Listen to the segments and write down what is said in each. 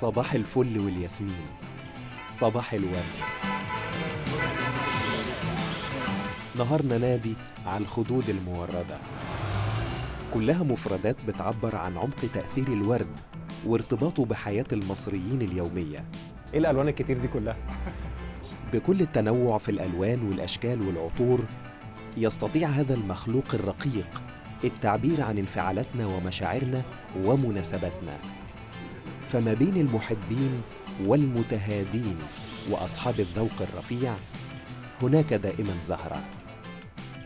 صباح الفل والياسمين. صباح الورد. نهارنا نادي على الخدود الموردة. كلها مفردات بتعبر عن عمق تأثير الورد وارتباطه بحياة المصريين اليومية. إيه الألوان الكتير دي كلها؟ بكل التنوع في الألوان والأشكال والعطور يستطيع هذا المخلوق الرقيق التعبير عن انفعالاتنا ومشاعرنا ومناسباتنا. فما بين المحبين والمتهادين وأصحاب الذوق الرفيع هناك دائما زهرة.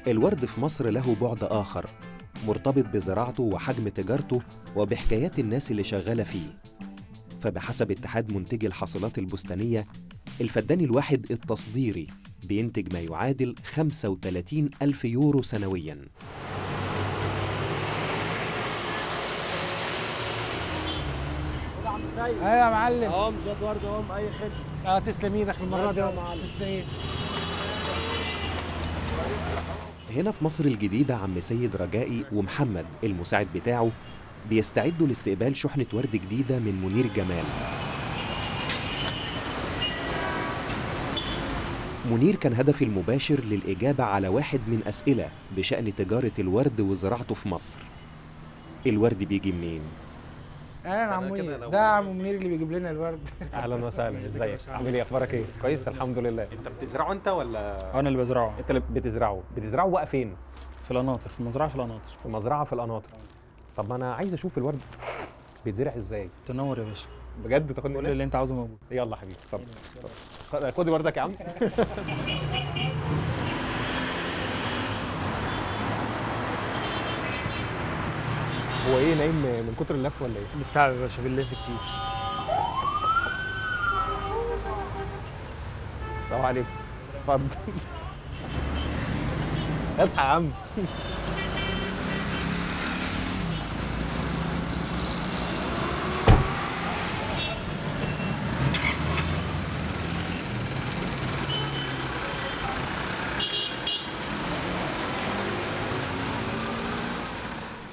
الورد في مصر له بعد آخر مرتبط بزراعته وحجم تجارته وبحكايات الناس اللي شغالة فيه. فبحسب اتحاد منتجي الحاصلات البستانية الفدان الواحد التصديري بينتج ما يعادل 35 ألف يورو سنوياً. أيوه يا معلم. اهم زاد ورد اهم أي خدمة. آه تسلم إيدك المرة دي. يا معلم. تسلم إيدك. هنا في مصر الجديدة عم سيد رجائي ومحمد المساعد بتاعه بيستعدوا لاستقبال شحنة ورد جديدة من منير جمال. منير كان هدفي المباشر للإجابة على واحد من أسئلة بشأن تجارة الورد وزراعته في مصر. الورد بيجي منين؟ أنا عم منير ده عم منير اللي بيجيب لنا الورد. أهلا وسهلا. إزيك؟ عامل إيه؟ أخبارك إيه؟ كويس الحمد لله. أنت بتزرعه أنت ولا؟ أنا اللي بزرعه. أنت اللي بتزرعه. بتزرعه بقى فين؟ في القناطر في المزرعه في القناطر في مزرعة في القناطر طب ما أنا عايز أشوف الورد بيتزرع إزاي. تنور يا باشا. بجد؟ تاخدني كل اللي أنت عاوزه موجود. يلا حبيبي اتفضل. اتفضل. خد وردك يا عم. هو إيه نايم من كتر اللف ولا إيه؟ بالتعب يا باشا بنلف كتير. السلام عليكم. اتفضل اصحى يا عم.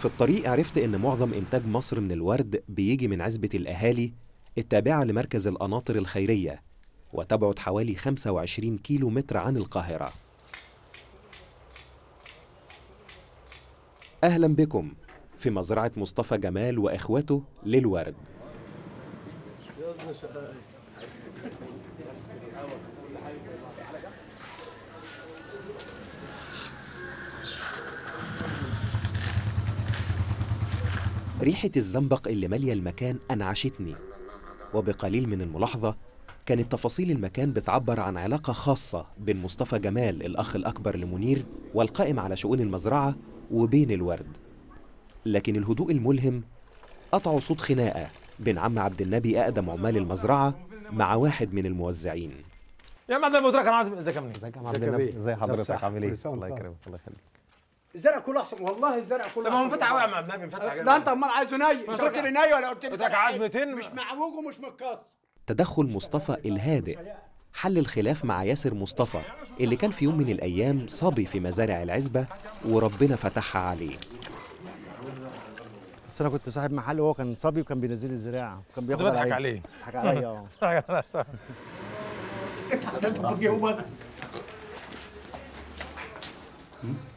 في الطريق عرفت إن معظم إنتاج مصر من الورد بيجي من عزبة الأهالي التابعة لمركز القناطر الخيرية وتبعد حوالي 25 كيلو متر عن القاهرة. أهلا بكم في مزرعة مصطفى جمال وإخوته للورد. ريحة الزنبق اللي مالية المكان أنعشتني. وبقليل من الملاحظة كانت تفاصيل المكان بتعبر عن علاقة خاصة بين مصطفى جمال الأخ الأكبر لمنير والقائم على شؤون المزرعة وبين الورد. لكن الهدوء الملهم قطعوا صوت خناقة بين عم عبد النبي أقدم عمال المزرعة مع واحد من الموزعين. يا معلم قلت لك أنا عايز إزيك يا منير إزيك يا عبد النبي إزي حضرتك؟ عامل إيه؟ الله. يكرمك الله يخليك. الزرع كله أحسن. والله الزرع كله طب ما هو قوي يا عم عبد النبي مفتح لا أنت أمال عايزه ني انت قلت لي ني ولا قلت لي قلت لك عايز 200 مش معوج ومش متكسر تدخل مصطفى الهادئ. حل الخلاف مع ياسر مصطفى اللي كان في يوم من الأيام صبي في مزارع العزبة وربنا فتحها عليه. بس أنا كنت صاحب محل وهو كان صبي وكان بينزل لي الزراعة. وكان بياخد بضحك. عليه. بيضحك عليا آه.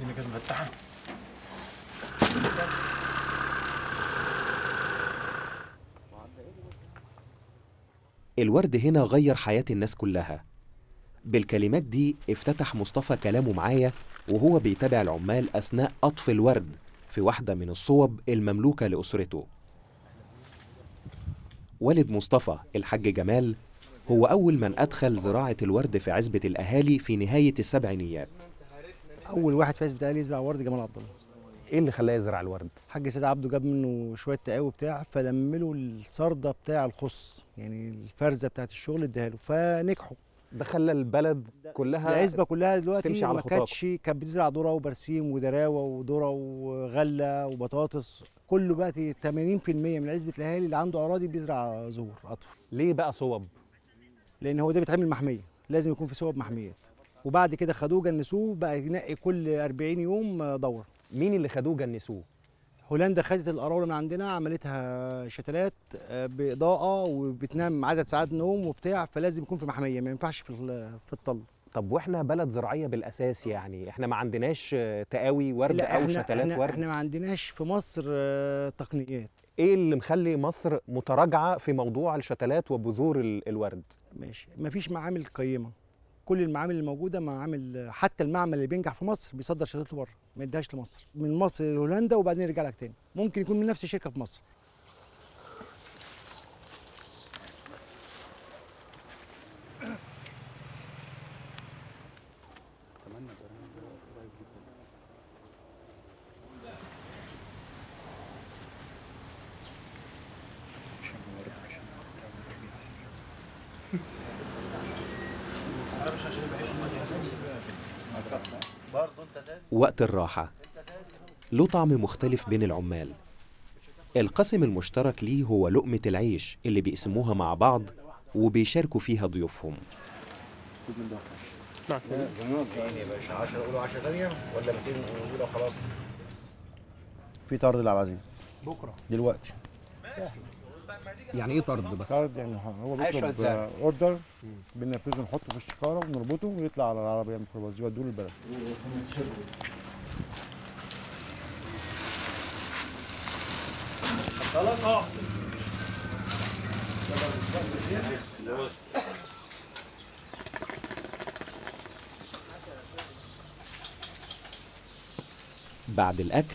اللي كانت مفتحة. الورد هنا غير حياة الناس كلها. بالكلمات دي افتتح مصطفى كلامه معايا وهو بيتابع العمال أثناء قطف الورد في واحدة من الصوب المملوكة لأسرته. والد مصطفى الحاج جمال هو أول من أدخل زراعة الورد في عزبة الأهالي في نهاية السبعينيات. أول واحد حزب الاهلي يزرع ورد جمال عبد الله. إيه اللي خلاه يزرع الورد؟ الحاج سيد عبده جاب منه شوية تقاوي بتاع فلم له السرده بتاع الخص يعني الفرزة بتاعت الشغل اداها له فنجحوا. ده خلى البلد كلها العزبة كلها دلوقتي تمشي على ما. كانتش كانت بتزرع ذرة وبرسيم ودراوة وذرة وغلة وبطاطس كله بقى 80% من عزبة الأهالي اللي عنده أراضي بيزرع زهور قطف ليه بقى صوب؟ لأن هو ده بيتعمل محمية لازم يكون في صوب محميات. وبعد كده خدوه جنسوه بقى ينقي كل 40 يوم دورة. مين اللي خدوه جنسوه؟ هولندا خدت القراوله من عندنا عملتها شتلات آه، بإضاءة وبتنام عدد ساعات نوم وبتاع فلازم يكون في محمية ما ينفعش في في الطل. طب وإحنا بلد زراعية بالأساس يعني إحنا ما عندناش آه، تقاوي ورد أو إحنا شتلات إحنا, ورد؟ إحنا ما عندناش في مصر آه، تقنيات. إيه اللي مخلي مصر متراجعة في موضوع الشتلات وبذور ال- الورد؟ ماشي. ما فيش معامل قيمة. كل المعامل الموجوده معامل حتى المعمل اللي بينجح في مصر بيصدر شهادته بره ما يديهاش لمصر من مصر لهولندا وبعدين يرجع لك تاني. ممكن يكون من نفس الشركة في مصر. وقت الراحة. له طعم مختلف بين العمال. القاسم المشترك ليه هو لقمة العيش اللي بيقسموها مع بعض وبيشاركوا فيها ضيوفهم. في طرد العبازيز بكرة. دلوقتي. يعني إيه طرد بس؟ طرد يعني هو بيطلب أوردر. بننفذه نحطه في الشكاره ونربطه ويطلع على العربية الميكروباص يودوه للبلد. بعد الأكل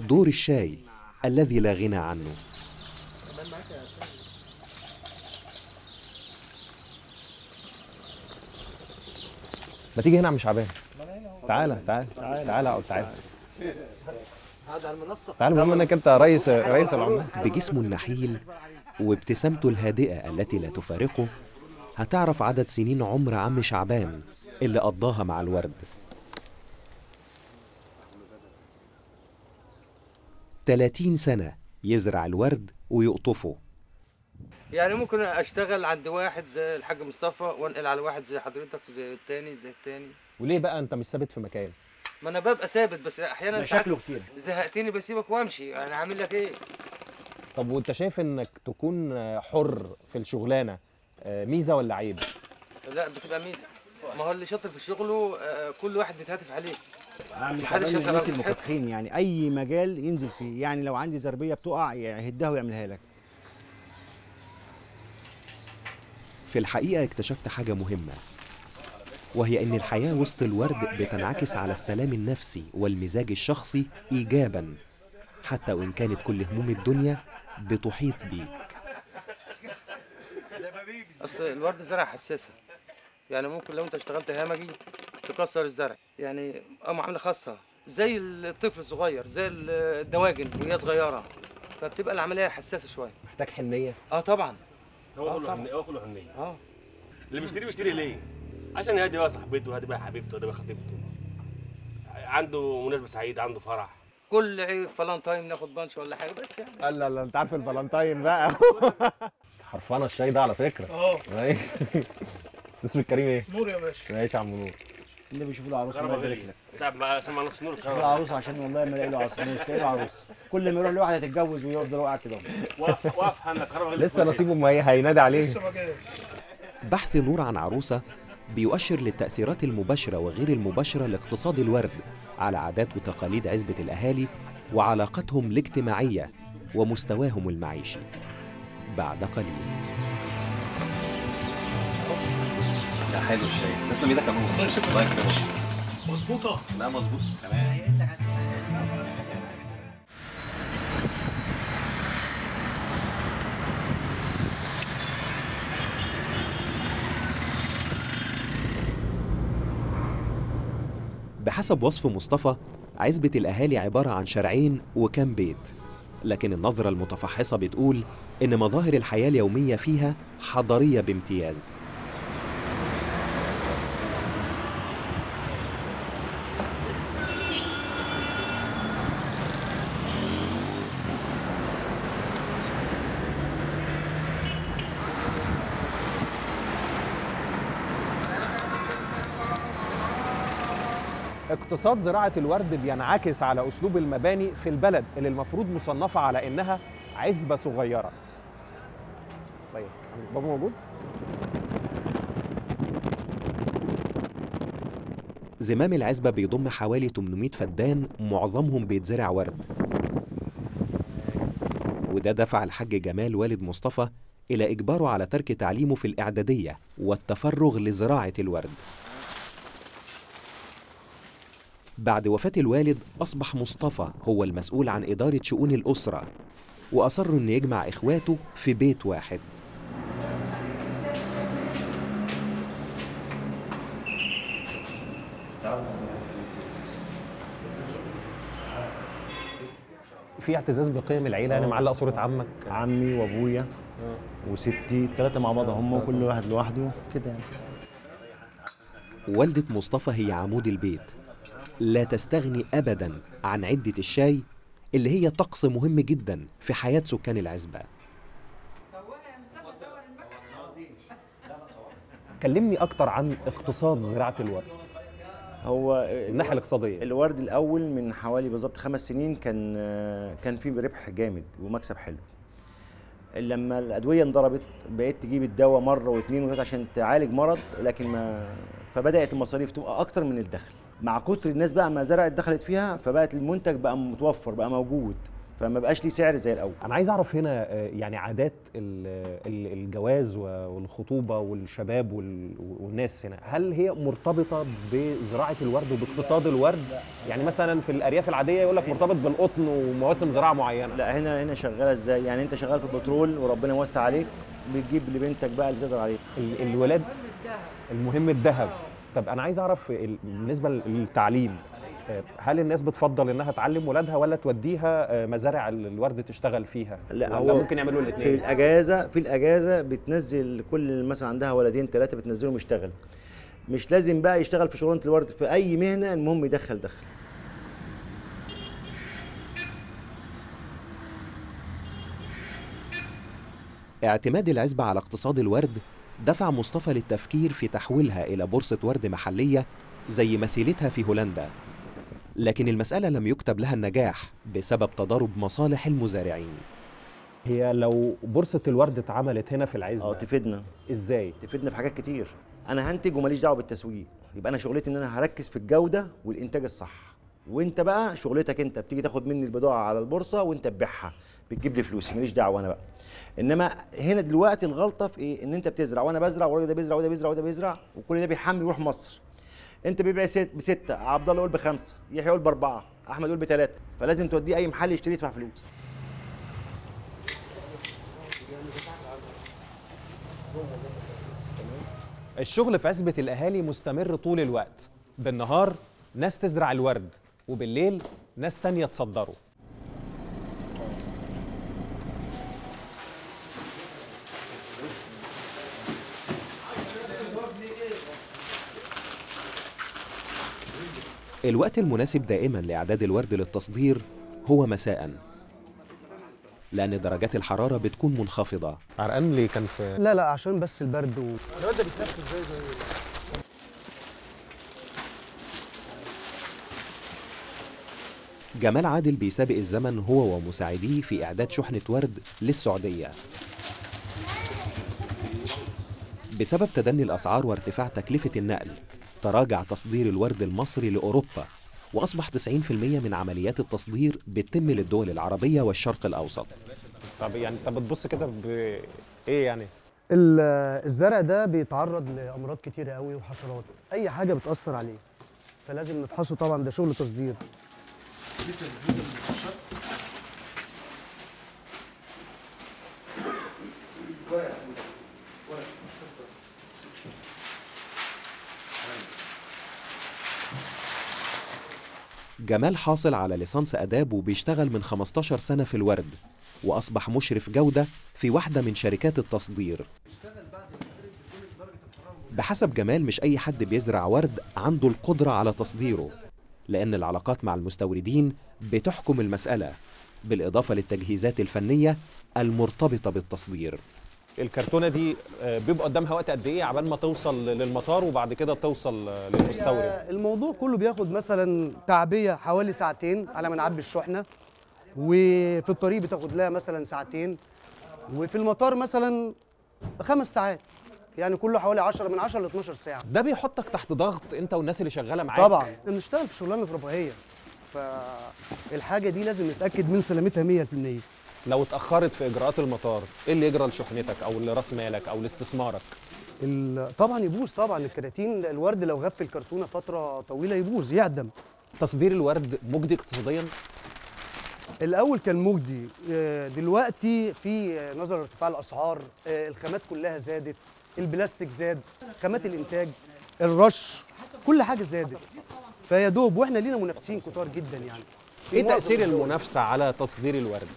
دور الشاي الذي لا غنى عنه. ما تيجي هنا عم شعبان؟ تعالى تعالى تعالى اقعد تعالى تعالى بما إنك أنت رئيس رئيس العمال. بجسمه النحيل وابتسامته الهادئة التي لا تفارقه هتعرف عدد سنين عمر عم شعبان اللي قضاها مع الورد. 30 سنة يزرع الورد ويقطفه. يعني ممكن أشتغل عند واحد زي الحاج مصطفى وأنقل على واحد زي حضرتك زي التاني زي التاني. وليه بقى أنت مش ثابت في مكان ما أنا ببقى ثابت بس أحيانا مشاكله كتير. زهقتني بسيبك وأمشي. أنا هعمل لك إيه؟ طب وأنت شايف إنك تكون حر في الشغلانة آه، ميزة ولا عيب؟ لا بتبقى ميزة. ما هو اللي شاطر في شغله آه، كل واحد بيتهاتف عليه. محدش الناس صحته. المكافحين يعني أي مجال ينزل فيه يعني لو عندي زربيه بتقع يهدها ويعملها لك. في الحقيقة اكتشفت حاجة مهمة. وهي إن الحياة وسط الورد بتنعكس على السلام النفسي والمزاج الشخصي إيجابا حتى وإن كانت كل هموم الدنيا بتحيط بيك. أصل الورد زرع حساسة. يعني ممكن لو أنت اشتغلت همجي تكسر الزرع. يعني معاملة خاصة. زي الطفل الصغير زي الدواجن وهي صغيرة. فبتبقى العملية حساسة شوية. محتاج حنية؟ آه طبعا. هو آه كله طبعا. حنية هو كله حنية. آه. اللي بيشتري بيشتري ليه؟ عشان يهدي بقى صاحبته ويهدي بقى حبيبته ويهدي بقى خطيبته. عنده مناسبة سعيدة عنده فرح. كل عيد فالنتاين ناخد bunch ولا حاجة بس يعني. لا لا انت عارف الفالنتاين بقى. حرفانه الشاي ده على فكرة. آه. اسم الكريم إيه؟ نور يا باشا. ماشي يا عم نور. اللي بيشوف له عروسه الله يبارك لك. ساعة ما سمع نص نور له عروسه عشان والله ما الاقي له عروسه مش لاقي له عروسه كل ما يروح لواحدة تتجوز ويفضل واقع كده. واقف واقف لسه نصيبه ما هي- هينادي عليه. لسه ما بحث نور عن عروسة بيؤشر للتأثيرات المباشرة وغير المباشرة لاقتصاد الورد على عادات وتقاليد عزبة الأهالي وعلاقتهم الاجتماعية ومستواهم المعيشي. بعد قليل. حلو الشاي تسلم إيدك يا نور. الله يكرمك. مظبوطة. لا مظبوط. تمام. بحسب وصف مصطفى عزبة الأهالي عبارة عن شارعين وكام بيت. لكن النظرة المتفحصة بتقول إن مظاهر الحياة اليومية فيها حضارية بامتياز. اقتصاد زراعة الورد بينعكس على أسلوب المباني في البلد اللي المفروض مصنفة على إنها عزبة صغيرة. طيب بابا موجود؟ زمام العزبة بيضم حوالي 800 فدان معظمهم بيتزرع ورد. وده دفع الحاج جمال والد مصطفى إلى إجباره على ترك تعليمه في الإعدادية والتفرغ لزراعة الورد. بعد وفاة الوالد أصبح مصطفى هو المسؤول عن إدارة شؤون الأسرة وأصر إنه يجمع إخواته في بيت واحد. في اعتزاز بقيم العيلة أنا معلق صورة عمك؟ عمي وأبويا وستي الثلاثه مع بعض هم وكل واحد لوحده. كده يعني. والدة مصطفى هي عمود البيت لا تستغني أبدا عن عدة الشاي اللي هي طقس مهم جدا في حياة سكان العزبة. كلمني أكتر عن اقتصاد زراعة الورد. هو الناحية الاقتصادية. الورد الأول من حوالي بالظبط خمس سنين كان كان فيه ربح جامد ومكسب حلو. لما الأدوية انضربت بقيت تجيب الدواء مرة واثنين وثلاثه عشان تعالج مرض لكن ما فبدأت المصاريف تبقى أكتر من الدخل. مع كتر الناس بقى ما زرعت دخلت فيها فبقت المنتج بقى متوفر بقى موجود. فما بقاش ليه سعر زي الأول. أنا عايز أعرف هنا آه، يعني عادات ال- ال- الجواز و- والخطوبة والشباب وال- والناس هنا هل هي مرتبطة بزراعة الورد وباقتصاد الورد؟ يعني مثلا في الأرياف العادية يقول لك مرتبط بالقطن ومواسم زراعة معينة. لا هنا هنا شغالة إزاي؟ يعني أنت شغال في البترول وربنا يوسع عليك بتجيب لبنتك بقى اللي تقدر عليه ال- الولاد؟ المهم الذهب. طب أنا عايز أعرف ال- بالنسبة للتعليم آه، هل الناس بتفضل إنها تعلم ولادها ولا توديها آه، مزارع ال- الورد تشتغل فيها؟ لا ولا هو ممكن يعملوا في الاثنين الأجازة في الأجازة بتنزل كل مثلا عندها ولدين ثلاثة بتنزلهم يشتغل. مش لازم بقى يشتغل في شغلانة الورد في أي مهنة المهم يدخل دخل. اعتماد العزبة على اقتصاد الورد دفع مصطفى للتفكير في تحويلها إلى بورصة ورد محلية زي مثيلتها في هولندا. لكن المسألة لم يكتب لها النجاح بسبب تضارب مصالح المزارعين. هي لو بورصة الورد اتعملت هنا في العزبة آه تفيدنا. إزاي؟ تفيدنا في حاجات كتير. أنا هنتج وماليش دعوة بالتسويق. يبقى أنا شغلتي إن أنا هركز في الجودة والإنتاج الصح. وأنت بقى شغلتك أنت بتيجي تاخد مني البضاعة على البورصة وأنت تبيعها. بتجيب لي فلوسي ماليش دعوة أنا بقى. إنما هنا دلوقتي الغلطة في إيه؟ إن أنت بتزرع. وأنا بزرع والراجل ده بيزرع وده بيزرع وده بيزرع وكل ده بيحمل يروح مصر. أنت بيبيع ست بستة عبد الله يقول بخمسة يحيى يقول بأربعة أحمد يقول بثلاثه فلازم توديه أي محل يشتري يدفع فلوس. الشغل في عزبة الأهالي مستمر طول الوقت. بالنهار ناس تزرع الورد وبالليل ناس تانية تصدره. الوقت المناسب دائما لإعداد الورد للتصدير هو مساء لأن درجات الحرارة بتكون منخفضة. عرقان ليه كان في؟ لا لا عشان بس البرد و... الواد ده بيتنفس إزاي زي. جمال عادل بيسابق الزمن هو ومساعديه في إعداد شحنة ورد للسعودية. بسبب تدني الأسعار وارتفاع تكلفة النقل تراجع تصدير الورد المصري لأوروبا وأصبح 90% من عمليات التصدير بتتم للدول العربية والشرق الأوسط. طب يعني طب بتبص كده بايه يعني؟ ال- الزرع ده بيتعرض لأمراض كتيرة قوي وحشرات. أي حاجة بتأثر عليه فلازم نفحصه طبعا ده شغل تصدير. جمال حاصل على ليسانس آداب وبيشتغل من 15 سنة في الورد وأصبح مشرف جودة في واحدة من شركات التصدير. بحسب جمال مش أي حد بيزرع ورد عنده القدرة على تصديره لأن العلاقات مع المستوردين بتحكم المسألة بالإضافة للتجهيزات الفنية المرتبطة بالتصدير. الكرتونة دي آه، بيبقى قدامها وقت قد إيه عبال ما توصل للمطار وبعد كده توصل للمستورد؟ الموضوع كله بياخد مثلا تعبية حوالي ساعتين على ما نعبي الشحنة. وفي الطريق بتاخد لها مثلا ساعتين. وفي المطار مثلا خمس ساعات. يعني كله حوالي 10 من 10 ل 12 ساعة. ده بيحطك تحت ضغط أنت والناس اللي شغالة معاك؟ طبعا. بنشتغل في شغلانة رفاهيه فالحاجة دي لازم نتأكد من سلامتها 100% لو اتأخرت في إجراءات المطار إيه اللي يجرى لشحنتك أو لرأس مالك أو لاستثمارك؟ ال- طبعا يبوظ طبعا الكراتين الورد لو غاب في الكرتونة فترة طويلة يبوظ يعدم. تصدير الورد مجدي اقتصاديا؟ الأول كان مجدي. آه، دلوقتي في نظرا لارتفاع الأسعار آه، الخامات كلها زادت البلاستيك زاد خامات الإنتاج الرش كل حاجة زادت. فيا دوب وإحنا لينا منافسين كتار جدا يعني. إيه تأثير. المنافسة على تصدير الورد؟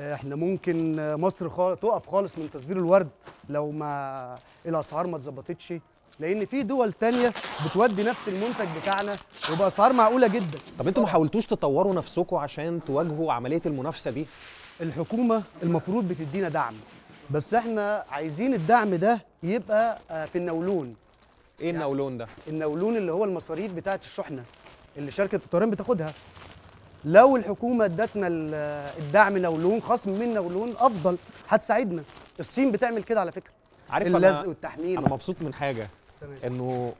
إحنا ممكن مصر خال... تقف خالص من تصدير الورد لو ما الأسعار ما اتظبطتش. لأن في دول تانية بتودي نفس المنتج بتاعنا وبأسعار معقولة جدا. طب أنتوا ما حاولتوش تطوروا نفسكم عشان تواجهوا عملية المنافسة دي؟ الحكومة المفروض بتدينا دعم. بس إحنا عايزين الدعم ده يبقى آه، في النولون. إيه النولون ده؟ النولون اللي هو المصاريف بتاعة الشحنة اللي شركة الطيران بتاخدها. لو الحكومة ادتنا ال- الدعم نولون خصم من نولون أفضل. هتساعدنا. الصين بتعمل كده على فكرة. عارف اللزق أنا- والتحميل. أنا مبسوط من حاجة تمام. إنه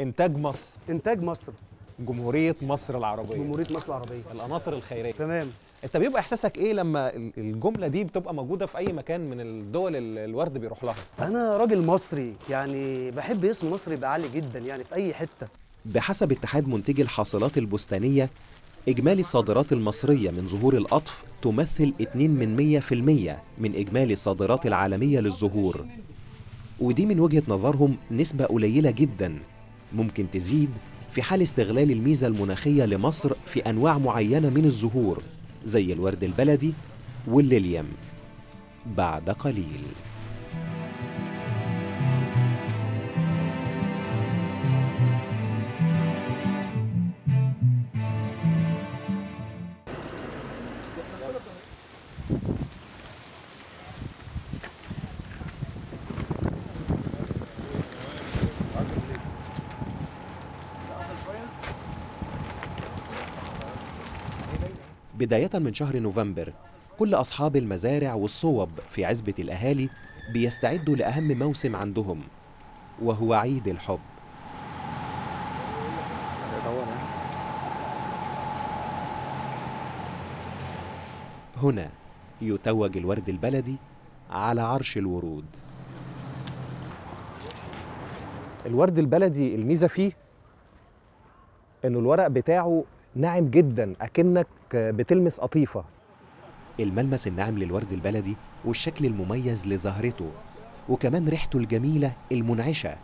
إنتاج مصر. إنتاج مصر. جمهورية مصر العربية. جمهورية مصر العربية. القناطر الخيرية. تمام. أنت بيبقى إحساسك إيه لما ال- الجملة دي بتبقى موجودة في أي مكان من الدول اللي الورد بيروح لها؟ أنا راجل مصري يعني بحب اسم مصر يبقى عالي جدا يعني في أي حتة. بحسب اتحاد منتجي الحاصلات البستانية إجمالي الصادرات المصرية من زهور القطف تمثل 2 من 100% من إجمالي الصادرات العالمية للزهور ودي من وجهة نظرهم نسبة قليلة جدا. ممكن تزيد في حال استغلال الميزة المناخية لمصر في أنواع معينة من الزهور زي الورد البلدي والليليم بعد قليل. بداية من شهر نوفمبر كل أصحاب المزارع والصوب في عزبة الأهالي بيستعدوا لأهم موسم عندهم وهو عيد الحب. هنا يتوج الورد البلدي على عرش الورود. الورد البلدي الميزة فيه إنه الورق بتاعه ناعم جدا أكنك بتلمس قطيفة. الملمس الناعم للورد البلدي والشكل المميز لزهرته وكمان ريحته الجميلة المنعشة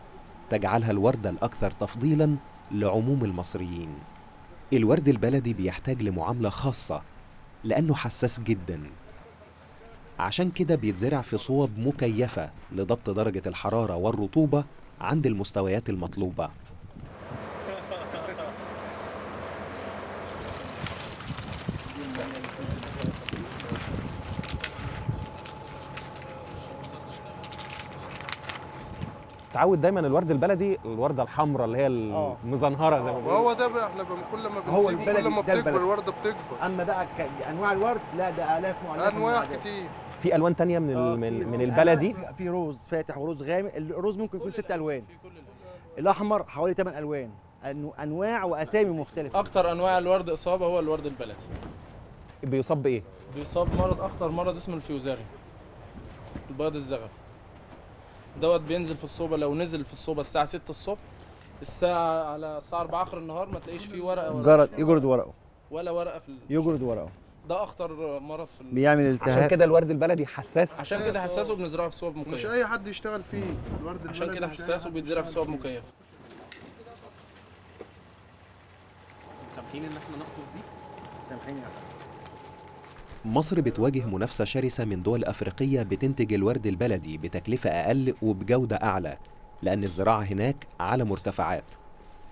تجعلها الوردة الأكثر تفضيلاً لعموم المصريين. الورد البلدي بيحتاج لمعاملة خاصة لأنه حساس جداً. عشان كده بيتزرع في صوب مكيفة لضبط درجة الحرارة والرطوبة عند المستويات المطلوبة. تعود دايما الورد البلدي الورده الحمراء اللي هي المزنهرة زي ما بيقولوا. هو ده بقى إحنا كل ما هو البلدي كل ما بتكبر. الورده بتكبر. أما بقى أنواع الورد لا ده آلاف مؤلفة من أنواع. كتير. في ألوان تانية من آه، ال- من, من. البلدي؟ في- في روز فاتح وروز غامق. الروز ممكن يكون ست ألوان. الأحمر حوالي 8 ألوان. أنواع وأسامي مختلفة. أكتر أنواع الورد إصابة هو الورد البلدي. بيصاب بإيه؟ بيصاب مرض أخطر مرض اسمه الفيوزاري. البياض الزغبي دوت بينزل في الصوبة لو نزل في الصوبة الساعة 6 الصبح الساعة على الساعة 4 آخر النهار ما تلاقيش فيه ورقة ولا جرد يجرد ورقه. ولا ورقة في يجرد ورقه. ده أخطر مرض في بيعمل التهاب. عشان كده الورد البلدي حساس. عشان كده حساس وبنزرعه في صوب مكيف. مش أي حد يشتغل فيه الورد عشان البلدي كده مش أي حساس حد. وبيتزرع في صوب. مكيف. سامحين إن إحنا نقطف دي؟ سامحيني. مصر بتواجه منافسة شرسة من دول أفريقية بتنتج الورد البلدي بتكلفة أقل وبجودة أعلى لأن الزراعة هناك على مرتفعات.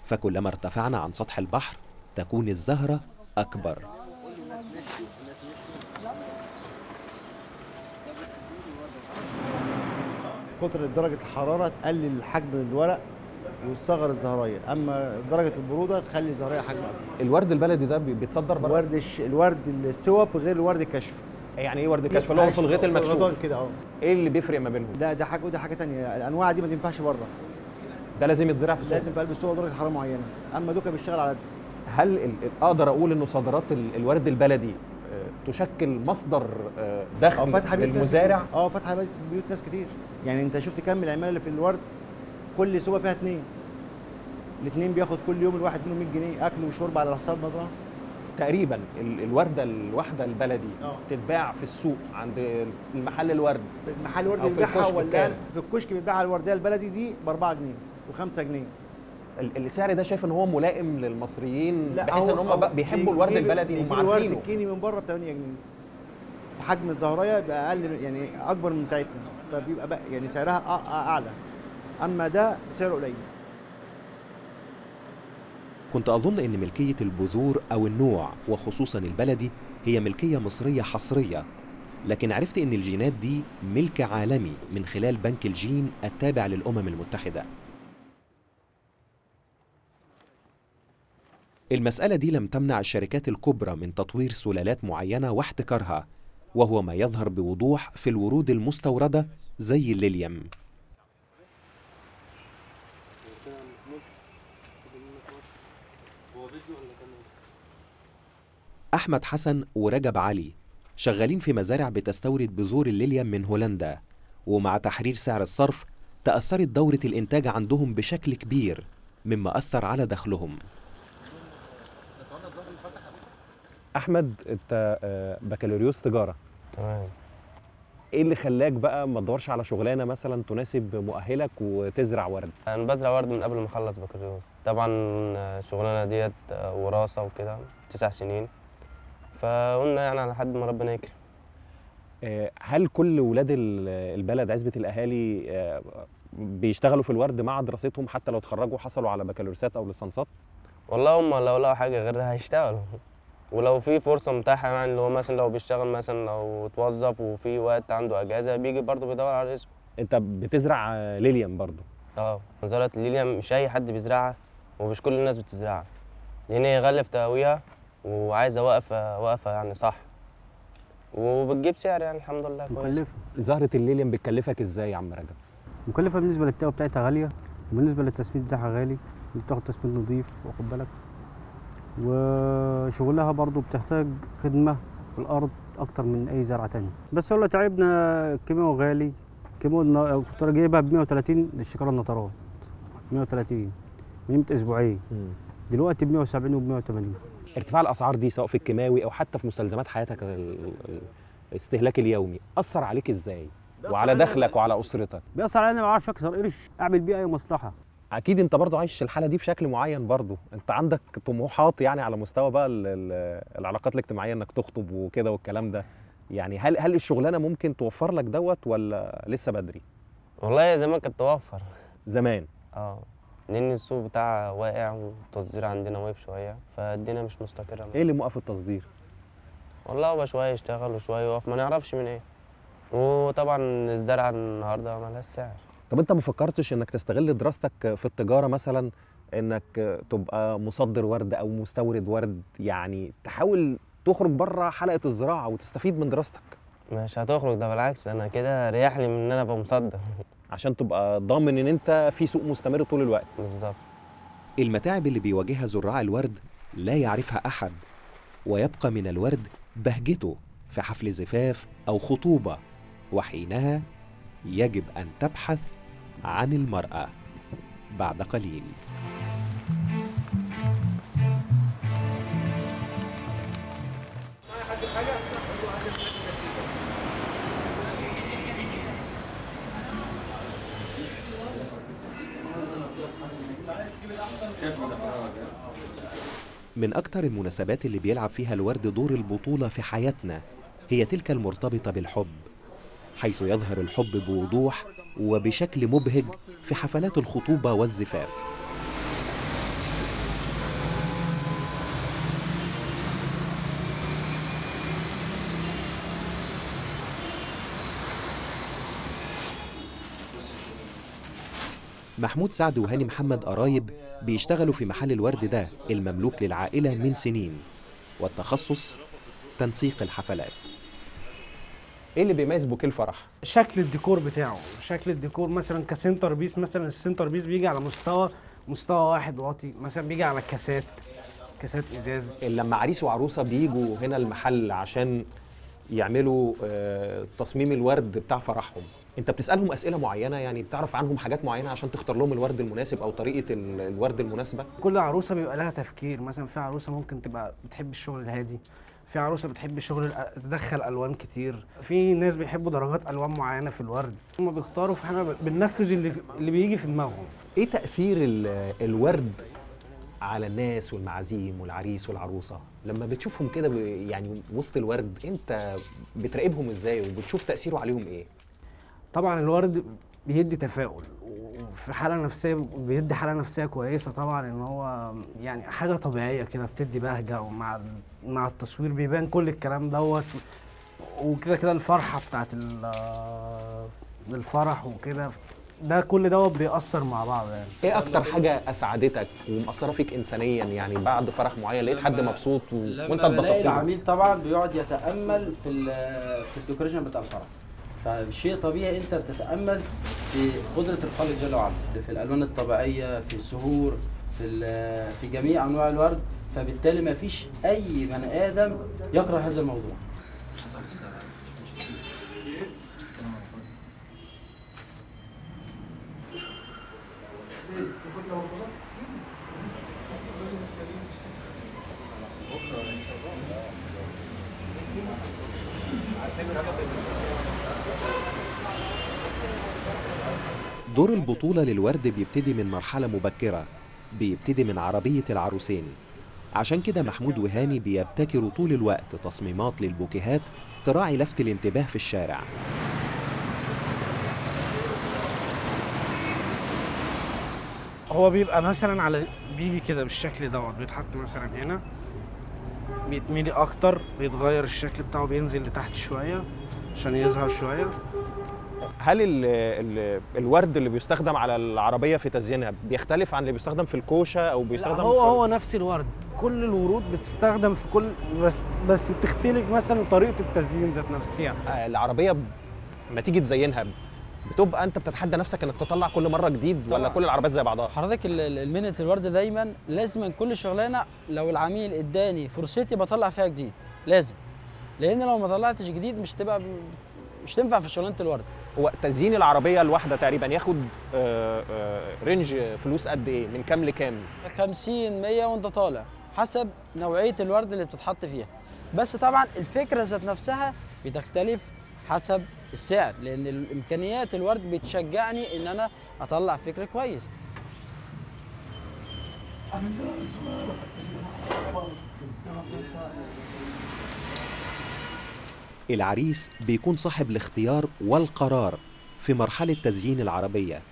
فكلما ارتفعنا عن سطح البحر تكون الزهرة أكبر. كتر درجة الحرارة تقلل حجم الورق. وتصغر الزهرايه أما درجة البرودة تخلي الزهرايه حجم أكبر. الورد البلدي ده بي- بيتصدر بره الورد الش... الورد السوب غير الورد الكشف. يعني إيه ورد كشف اللي هو في الغيط المكشوف. كده آه. إيه اللي بيفرق ما بينهم؟ لا ده حاجة وده حاجة ثانية الأنواع دي ما تنفعش بره ده لازم يتزرع في السوق. لازم في قلب السوق درجة حرارة معينة. أما دوكا بيشتغل على ده. هل ال- أقدر أقول إنه صادرات ال- الورد البلدي آه، تشكل مصدر آه، دخل ناس للمزارع. آه فاتحه بيوت- بيوت ناس كتير. يعني أنت شفت كم العمالة اللي في الورد؟ كل سوبه فيها اثنين الاثنين بياخد كل يوم الواحد منهم 100 جنيه أكل وشرب على حساب المزرعه تقريبا ال- الوردة الواحدة البلدي آه. تتباع في السوق عند المحل الورد. محل ورد أو في بيبيعها الكشك ولا؟ في الكشك بيبيعها الوردية البلدي دي ب 4 جنيه و5 جنيه. ال- السعر ده شايف إن هو ملائم للمصريين بحيث إن هم بقى بيحبوا الورد البلدي هم بيجيب الورد عارفينه الكيني من بره ب 8 جنيه. حجم الزهراية بيبقى أقل يعني أكبر من بتاعتنا. فبيبقى بقى يعني سعرها أعلى. أما ده سعره قليل. كنت أظن إن ملكية البذور أو النوع وخصوصا البلدي هي ملكية مصرية حصرية. لكن عرفت إن الجينات دي ملك عالمي من خلال بنك الجين التابع للأمم المتحدة. المسألة دي لم تمنع الشركات الكبرى من تطوير سلالات معينة واحتكارها وهو ما يظهر بوضوح في الورود المستوردة زي الليليوم. أحمد حسن ورجب علي شغالين في مزارع بتستورد بذور الليليوم من هولندا ومع تحرير سعر الصرف تأثرت دورة الإنتاج عندهم بشكل كبير مما أثر على دخلهم. أحمد أنت آه، بكالوريوس تجارة. تمام. إيه اللي خلاك بقى ما تدورش على شغلانة مثلا تناسب مؤهلك وتزرع ورد؟ أنا بزرع ورد من قبل ما أخلص بكالوريوس. طبعا الشغلانة ديت وراثة وكده تسع سنين. فقلنا يعني على حد ما ربنا يكرم. آه، هل كل ولاد ال- البلد عزبة الأهالي آه، بيشتغلوا في الورد مع دراستهم حتى لو اتخرجوا حصلوا على بكالوريوسات أو ليسانسات؟ والله هم لو لقوا حاجة غير ده هيشتغلوا. ولو في فرصة متاحة يعني اللي هو مثلا لو بيشتغل مثلا لو اتوظف وفي وقت عنده أجازة بيجي برضه بيدور على رزقه. أنت بتزرع ليليوم برضو آه نظرة الليليوم مش أي حد بيزرعها ومش كل الناس بتزرعها. لأن هي غالية في تقويها وعايزة وقفه وقفه يعني صح. وبتجيب سعر يعني الحمد لله كويس. مكلفة. زهرة الليليوم بتكلفك إزاي يا عم رجب؟ مكلفة بالنسبة للتقوى بتاعتها غالية وبالنسبة للتسميد بتاعها غالي. بتاخد تسميد نظيف واخد بالك؟ وشغلها برضو بتحتاج خدمة في الأرض أكتر من أي زرعة تانية. بس هو اللي تعبنا. كيماوي غالي. كيماوي كنت جايبها ب 130 للشكارة النطرات 130 من قيمة أسبوعين. دلوقتي ب 170 وب 180 ارتفاع الأسعار دي سواء في الكيماوي أو حتى في مستلزمات حياتك ال- ال- الاستهلاك اليومي أثر عليك إزاي؟ وعلى دخلك وعلى أسرتك؟ بيأثر عليا أنا ما بعرفش أكسر قرش أعمل بيه أي مصلحة أكيد أنت برضو عايش الحالة دي بشكل معين برضو. أنت عندك طموحات يعني على مستوى بقى ال- ال- العلاقات الاجتماعية إنك تخطب وكده والكلام ده. يعني هل هل الشغلانة ممكن توفر لك دوت ولا لسه بدري؟ والله زمان كانت توفر. زمان. آه. لأن السوق بتاعها واقع والتصدير عندنا واقف شوية فالدنيا مش مستقرة إيه اللي موقف التصدير؟ والله هو شوية يشتغل وشوية يقف ما نعرفش من إيه. وطبعا الزرعة النهارده مالهاش سعر. طب أنت ما فكرتش إنك تستغل دراستك في التجارة مثلا إنك تبقى مصدر ورد أو مستورد ورد؟ يعني تحاول تخرج بره حلقة الزراعة وتستفيد من دراستك. مش هتخرج ده بالعكس أنا كده ريح لي من إن أنا أبقى مصدر. عشان تبقى ضامن إن أنت في سوق مستمر طول الوقت. بالظبط. المتاعب اللي بيواجهها زراع الورد لا يعرفها أحد ويبقى من الورد بهجته في حفل زفاف أو خطوبة وحينها يجب أن تبحث عن المرأة بعد قليل. من أكتر المناسبات اللي بيلعب فيها الورد دور البطولة في حياتنا هي تلك المرتبطة بالحب حيث يظهر الحب بوضوح وبشكل مبهج في حفلات الخطوبة والزفاف. محمود سعد وهاني محمد قرايب بيشتغلوا في محل الورد ده المملوك للعائلة من سنين. والتخصص تنسيق الحفلات. إيه اللي بيميز بوكيه الفرح شكل الديكور بتاعه. شكل الديكور مثلا ك centerpiece مثلا ال centerpiece بيجي على مستوى مستوى واحد واطي. مثلا بيجي على كاسات كاسات إزاز. لما عريس وعروسة بيجوا هنا المحل عشان يعملوا آه، تصميم الورد بتاع فرحهم. انت بتسألهم أسئلة معينة يعني بتعرف عنهم حاجات معينة عشان تختار لهم الورد المناسب أو طريقة ال- الورد المناسبة؟ كل عروسة بيبقى لها تفكير. مثلا في عروسة ممكن تبقى بتحب الشغل الهادي في عروسة بتحب الشغل تدخل ألوان كتير. في ناس بيحبوا درجات ألوان معينة في الورد. هم بيختاروا في حاجة بننفذ اللي في اللي بيجي في دماغهم. إيه تأثير ال- الورد على الناس والمعازيم والعريس والعروسة؟ لما بتشوفهم كده ب- يعني وسط الورد أنت بتراقبهم إزاي وبتشوف تأثيره عليهم إيه؟ طبعا الورد بيدي تفاؤل وفي حالة نفسية بيدي حالة نفسية كويسة طبعا إن هو يعني حاجة طبيعية كده بتدي بهجة ومع مع التصوير بيبان كل الكلام دوت وكده كده الفرحة بتاعت ال- الفرح وكده ده كل دوت بيأثر مع بعض يعني. إيه أكتر حاجة اسعدتك ومأثرة فيك انسانيا؟ يعني بعد فرح معين لقيت حد مبسوط و... وأنت اتبسطت؟ العميل طبعا بيقعد يتأمل في ال- في الديكوريشن بتاع الفرح. فشيء طبيعي انت بتتأمل في قدرة الخالق جل وعلا في الألوان الطبيعية في الزهور في في جميع أنواع الورد فبالتالي ما فيش أي بني آدم يكره هذا الموضوع. دور البطولة للورد بيبتدي من مرحلة مبكرة بيبتدي من عربية العروسين. عشان كده محمود وهاني بيبتكروا طول الوقت تصميمات للبوكيهات تراعي لفت الانتباه في الشارع. هو بيبقى مثلا على بيجي كده بالشكل دوت بيتحط مثلا هنا بيتملي أكتر بيتغير الشكل بتاعه بينزل لتحت شوية عشان يظهر شوية. هل ال ال الورد اللي بيستخدم على العربية في تزيينها بيختلف عن اللي بيستخدم في الكوشة أو لا بيستخدم هو في هو نفس الورد. كل الورود بتستخدم في كل بس بس بتختلف مثلا طريقة التزيين ذات نفسها. آه، العربية لما تيجي تزينها بتبقى أنت بتتحدى نفسك إنك تطلع كل مرة جديد ولا طبعاً. كل العربيات زي بعضها؟ حضرتك ال- ال- المهنه الورد دايما لازم كل شغلانة لو العميل إداني فرصتي بطلع فيها جديد لازم. لأن لو ما طلعتش جديد مش تبقى مش تنفع في شغلانة الورد. هو تزيين العربية الواحدة تقريبا ياخد آه، آه، رينج فلوس قد إيه؟ من كام لكام؟ 50 100 وأنت طالع حسب نوعية الورد اللي بتتحط فيها. بس طبعا الفكرة ذات نفسها بتختلف حسب السعر لأن الإمكانيات الورد بتشجعني إن أنا أطلع فكر كويس. العريس بيكون صاحب الاختيار والقرار في مرحلة تزيين العربية.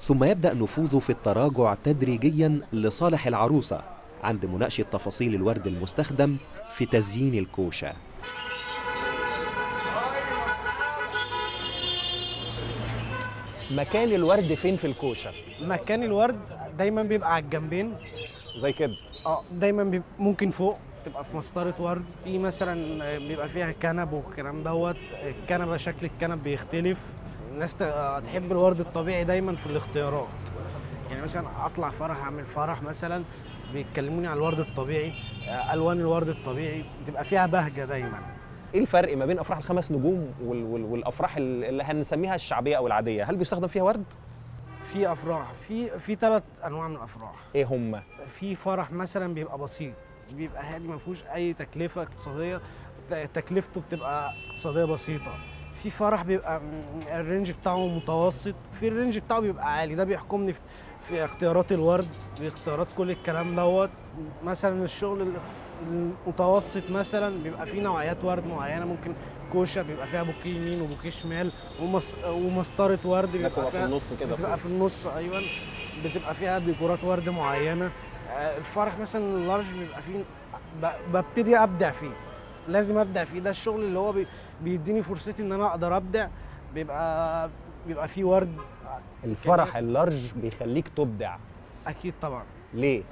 ثم يبدأ نفوذه في التراجع تدريجيا لصالح العروسة عند مناقشة تفاصيل الورد المستخدم في تزيين الكوشة. مكان الورد فين في الكوشة؟ مكان الورد دايما بيبقى على الجنبين. زي كده. آه دايما بيبقى ممكن فوق. تبقى في مسطرة ورد في مثلا بيبقى فيها كنب والكلام دوت الكنبة شكل الكنب بيختلف. الناس تحب الورد الطبيعي دايما في الاختيارات. يعني مثلا أطلع فرح أعمل فرح مثلا بيتكلموني على الورد الطبيعي ألوان الورد الطبيعي بتبقى فيها بهجة دايما. إيه الفرق ما بين أفراح الخمس نجوم وال وال والأفراح ال- اللي هنسميها الشعبية أو العادية؟ هل بيستخدم فيها ورد؟ في أفراح في في ثلاث أنواع من الأفراح. إيه هم؟ في فرح مثلا بيبقى بسيط. بيبقى هادي ما فيهوش أي تكلفة اقتصادية تكلفته بتبقى اقتصادية بسيطة. في فرح بيبقى ال range بتاعه متوسط في ال range بتاعه بيبقى عالي. ده بيحكمني في, في اختيارات الورد في اختيارات كل الكلام دوت. مثلا الشغل ال- المتوسط مثلا بيبقى فيه نوعيات ورد معينة. ممكن كوشة بيبقى فيها بوكيه يمين وبوكيه شمال ومس... ومسطرة ورد بيبقى بتبقى في فيها النص كده بتبقى. في النص أيوه. بتبقى فيها ديكورات ورد معينة. الفرح مثلا ال large بيبقى فيه ببتدي أبدع فيه. لازم أبدع فيه. ده الشغل اللي هو بي- بيديني فرصتي إن أنا أقدر أبدع. بيبقى بيبقى فيه ورد. الفرح ال large بيخليك تبدع. أكيد طبعا. ليه؟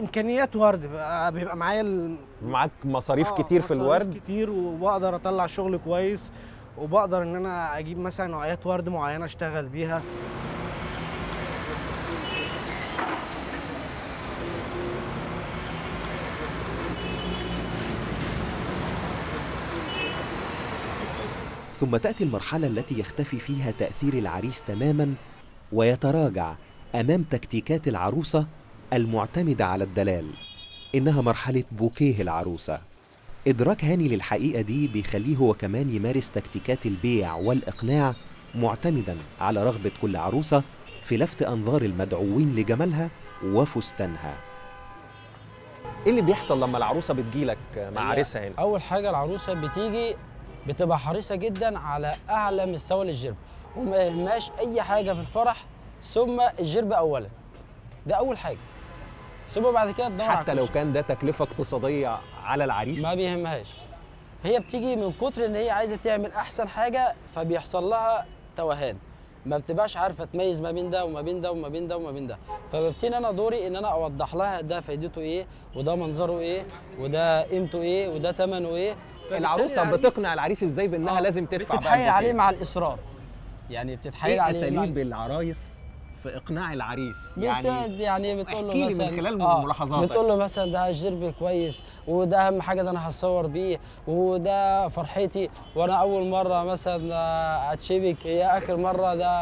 إمكانيات ورد. بيبقى معايا ال... معاك مصاريف آه، كتير في مصاريف الورد؟ كتير وبقدر أطلع شغل كويس وبقدر إن أنا أجيب مثلا نوعيات ورد معينة أشتغل بيها. ثم تأتي المرحلة التي يختفي فيها تأثير العريس تماما ويتراجع أمام تكتيكات العروسة المعتمدة على الدلال. إنها مرحلة بوكيه العروسة. إدراك هاني للحقيقة دي بيخليه هو كمان يمارس تكتيكات البيع والإقناع معتمدا على رغبة كل عروسة في لفت أنظار المدعوين لجمالها وفستانها. إيه اللي بيحصل لما العروسة بتجيلك مع عريسها هنا؟ أول حاجة العروسة بتيجي بتبقى حريصة جدا على أعلى مستوى للجرب. وما يهمهاش أي حاجة في الفرح ثم الجرب اولا. ده أول حاجة. ثم بعد كده تدور حتى لو كان ده تكلفة اقتصادية على العريس؟ ما بيهمهاش. هي بتيجي من كتر إن هي عايزة تعمل أحسن حاجة فبيحصل لها توهان. ما بتبقاش عارفة تميز ما بين ده وما بين ده وما بين ده وما بين ده. فببتدي أنا دوري إن أنا أوضح لها ده فايدته إيه وده منظره إيه وده قيمته إيه وده ثمنه إيه. العروسة العريس بتقنع العريس إزاي بأنها لازم تدفع بتتحايل عليه؟ مع الإصرار. يعني بتتحايل إيه عليه اساليب العرايس في إقناع العريس؟ يعني يعني بتقول له مثلا من خلال آه، ملاحظاتك. بتقول له مثلا ده جربي كويس وده أهم حاجة ده أنا هتصور بيه وده فرحتي وأنا أول مرة مثلا آه، اتشبك هي آخر مرة ده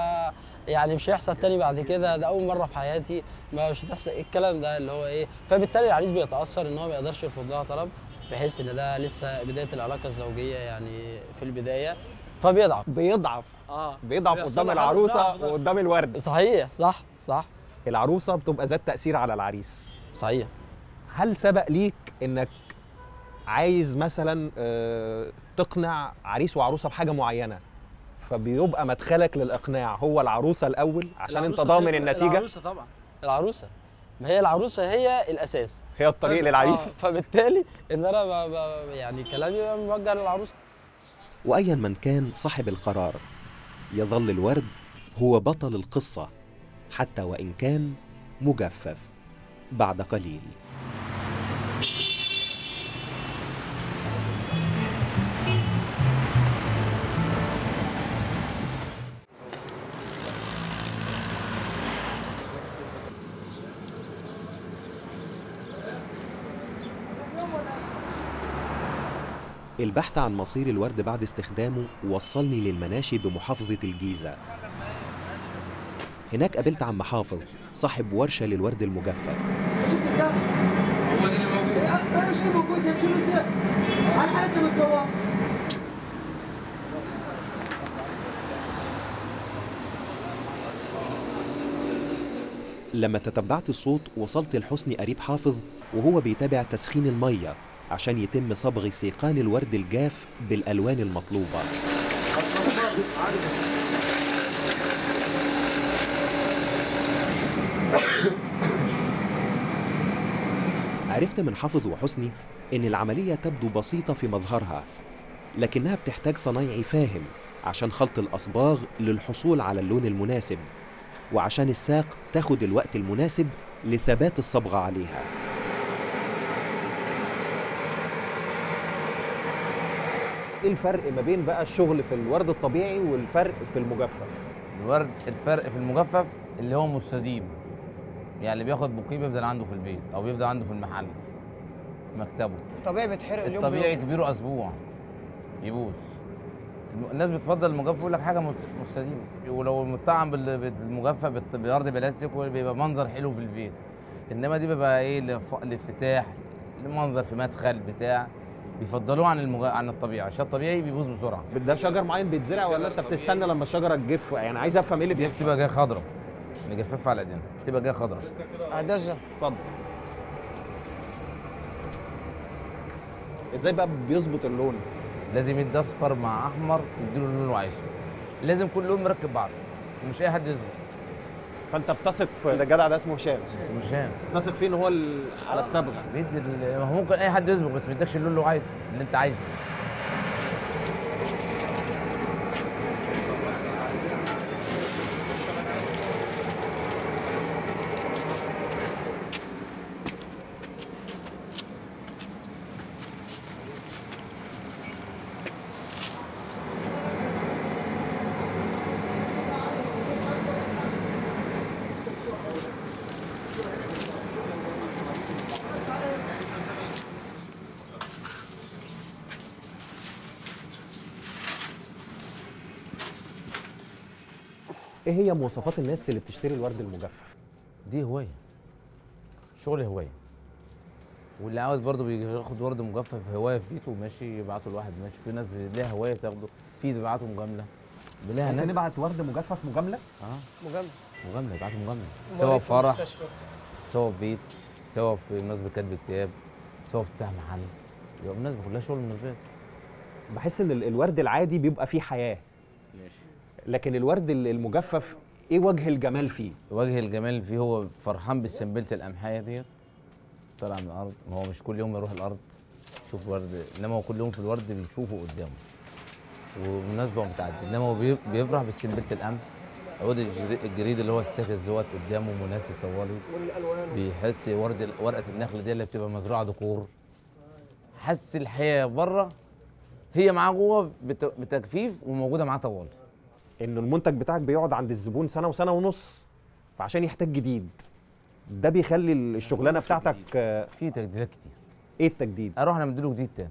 يعني مش هيحصل تاني بعد كده ده أول مرة في حياتي مش هتحصل. الكلام ده اللي هو إيه؟ فبالتالي العريس بيتأثر إن هو ما يقدرش يرفض لها طلب. بحيث إن ده لسه بداية العلاقة الزوجية يعني في البداية. فبيضعف. بيضعف. آه. بيضعف قدام العروسة. وقدام الورد. صحيح صح صح. العروسة بتبقى ذات تأثير على العريس. صحيح. هل سبق ليك إنك عايز مثلا آه، تقنع عريس وعروسة بحاجة معينة؟ فبيبقى مدخلك للإقناع. هو العروسة الأول عشان أنت العروسة ضامن في- النتيجة. العروسة طبعا. العروسة. ما هي العروسة هي الأساس. هي الطريق للعريس. آه، فبالتالي إن أنا ب... ب... يعني كلامي موجه للعروسة. وايا من كان صاحب القرار يظل الورد هو بطل القصة حتى وإن كان مجفف بعد قليل. البحث عن مصير الورد بعد استخدامه وصلني للمناشي بمحافظة الجيزة. هناك قابلت عم حافظ صاحب ورشة للورد المجفف. لما تتبعت الصوت وصلت لحسني قريب حافظ وهو بيتابع تسخين المية. عشان يتم صبغ سيقان الورد الجاف بالألوان المطلوبة. عرفت من حافظ وحسني إن العملية تبدو بسيطة في مظهرها لكنها بتحتاج صنايعي فاهم عشان خلط الأصباغ للحصول على اللون المناسب وعشان الساق تاخد الوقت المناسب لثبات الصبغة عليها. إيه الفرق ما بين بقى الشغل في الورد الطبيعي والفرق في المجفف؟ الورد الفرق في المجفف اللي هو مستديم. يعني اللي بياخد بوكيه بيفضل عنده في البيت أو بيفضل عنده في المحل في مكتبه. طبيعي بيتحرق اليوم الطبيعي بيوم. كبيره أسبوع يبوظ. الناس بتفضل المجفف يقول لك حاجة مستديمه ولو متطعم بال- بالمجفف بأرض بلاستيك بيبقى منظر حلو في البيت. إنما دي بيبقى إيه لافتتاح لمنظر في مدخل بتاع. بيفضلوه عن المج... عن الطبيعي عشان الطبيعي بيبوظ بسرعة. ده شجر معين بيتزرع ولا انت بتستنى لما الشجره تجف؟ يعني عايز افهم إيه اللي بيحصل. بتبقى جاية خضراء مجففة على إيدينا. بتبقى جاية خضراء اعدازها اتفضل. إزاي بقى بيظبط اللون؟ لازم يدي اصفر مع احمر يديله اللون اللي هو عايزه. لازم كل لون مركب بعض. ومش اي حد يظبط. فانت بتثق في ده الجدع ده اسمه هشام. هشام. بتثق فيه إن هو على الصبغه بيدي هو ممكن أي حد يظبط بس ما يدكش اللون اللي هو عايزه اللي أنت عايزه. إيه هي مواصفات الناس اللي بتشتري الورد المجفف؟ دي هواية. شغل هواية. واللي عاوز برضه بياخد ورد مجفف هواية في بيته ماشي يبعته لواحد ماشي. في ناس ليها هواية تاخده في بيبعتوا مجاملة. ممكن ناس نبعت ورد مجفف مجاملة؟ آه. مجاملة. مجاملة يبعتوا مجاملة. سواء في في فرح. سواء في بيت سواء في مناسبه كتب كتاب سواء افتتاح محل. يبقى مناسبه كلها شغل مناسبات بحس ان ال- الورد العادي بيبقى فيه حياة. لكن الورد ال- المجفف إيه وجه الجمال فيه؟ وجه الجمال فيه هو فرحان بالسنبلة القمحيه ديت. طالع من الأرض ما هو مش كل يوم يروح الأرض يشوف ورد إنما هو كل يوم في الورد بيشوفه قدامه. ومناسبه متعدده إنما هو بي- بيفرح بالسنبلة القمح عود الجري- الجريد اللي هو الساك الزوات قدامه مناسب طوالي بيحس ورد ورقة النخل دي اللي بتبقى مزروعة ديكور. حس الحياة بره. هي معاه جوه بت- بتجفيف وموجودة معاه طوالي. إنه المنتج بتاعك بيقعد عند الزبون سنة وسنة ونص فعشان يحتاج جديد. ده بيخلي الشغلانة بتاعتك في تجديدات كتير. إيه التجديد؟ أروح أنا مديله جديد تاني.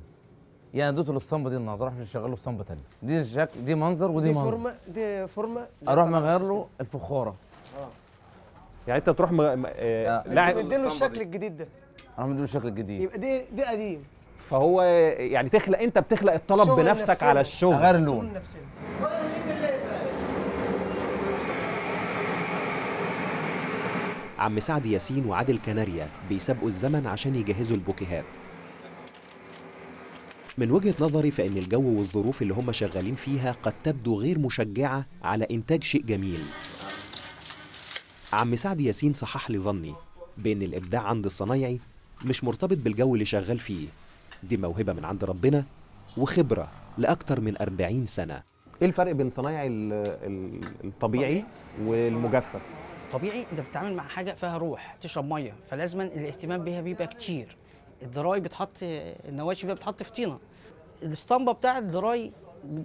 يعني اديته للصنبه دي النهارده أروح أشغله له صنبه تانية. دي شكل دي منظر ودي دي منظر. فورمه دي فورمة دي أروح مغير له الفخارة. يعني أنت تروح م... م... آه لاعب مديله الشكل الجديد ده. أروح مديله الشكل الجديد. يبقى دي دي قديم. فهو يعني تخلق أنت بتخلق الطلب بنفسك نفسنا. على الشغل. اغير اللون كل نفسنا عم سعد ياسين وعادل كناريا بيسابقوا الزمن عشان يجهزوا البوكيهات. من وجهة نظري فإن الجو والظروف اللي هم شغالين فيها قد تبدو غير مشجعة على إنتاج شيء جميل. عم سعد ياسين صحح لي ظني بأن الإبداع عند الصنايعي مش مرتبط بالجو اللي شغال فيه. دي موهبة من عند ربنا وخبرة لأكتر من 40 سنة. إيه الفرق بين صنايعي ال- ال- الطبيعي والمجفف؟ طبيعي انت بتتعامل مع حاجة فيها روح بتشرب مية فلازما الاهتمام بيها بيبقى كتير. الدراي بتحط النواشف فيها بتحط في طينة. الاسطمبة بتاع الدراي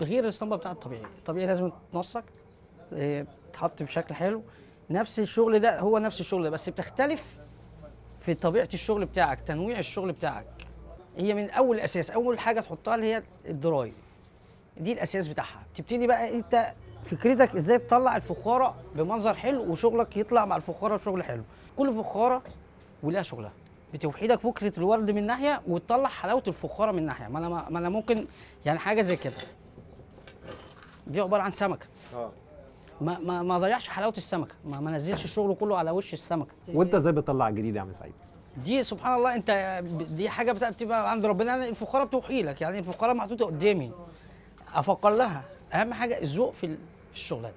غير الاسطمبة بتاع الطبيعي. الطبيعي لازم تنسق آه، تتحط بشكل حلو. نفس الشغل ده هو نفس الشغل ده بس بتختلف في طبيعة الشغل بتاعك تنويع الشغل بتاعك. هي من أول أساس أول حاجة تحطها اللي هي الدراي دي الأساس بتاعها. تبتدي بقى انت فكرتك إزاي تطلع الفخارة بمنظر حلو وشغلك يطلع مع الفخارة بشغل حلو. كل فخارة ولها شغلها. بتوحيدك فكرة الورد من ناحية وتطلع حلاوة الفخارة من ناحية. ما أنا ما أنا ممكن يعني حاجة زي كده. دي عبارة عن سمكة. آه. ما ما ما ضيعش حلاوة السمكة. ما ما نزلش الشغل كله على وش السمكة. وأنت إزاي بتطلع الجديد يا عم سعيد؟ دي سبحان الله أنت دي حاجة بتبقى- عند ربنا. يعني الفخارة بتوحي لك يعني الفخارة محطوطة قدامي. أفكر لها. أهم حاجة الذوق في في الشغلانه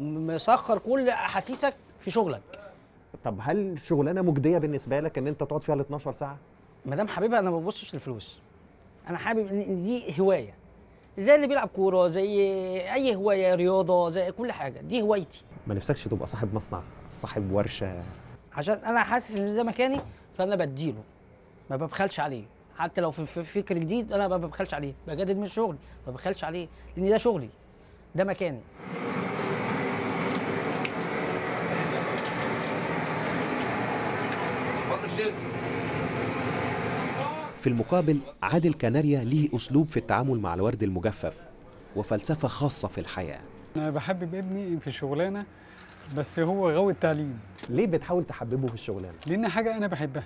مسخر كل أحاسيسك في شغلك. طب هل الشغلانه مجدية بالنسبة لك إن أنت تقعد فيها ال 12 ساعة؟ ما دام حاببها أنا ما ببصش للفلوس. أنا حابب ان دي هواية. زي اللي بيلعب كورة زي أي هواية رياضة زي كل حاجة. دي هوايتي. ما نفسكش تبقى صاحب مصنع صاحب ورشة. عشان أنا حاسس إن ده مكاني فأنا بديله. ما ببخلش عليه. حتى لو في في فكر جديد أنا ما ببخلش عليه. بجدد من شغلي ما ببخلش عليه لأن ده شغلي. ده مكاني. في المقابل عادل كناريا ليه أسلوب في التعامل مع الورد المجفف وفلسفة خاصة في الحياة. أنا بحبب ابني في الشغلانه بس هو غاوي التعليم. ليه بتحاول تحببه في الشغلانة؟ لأن حاجة أنا بحبها.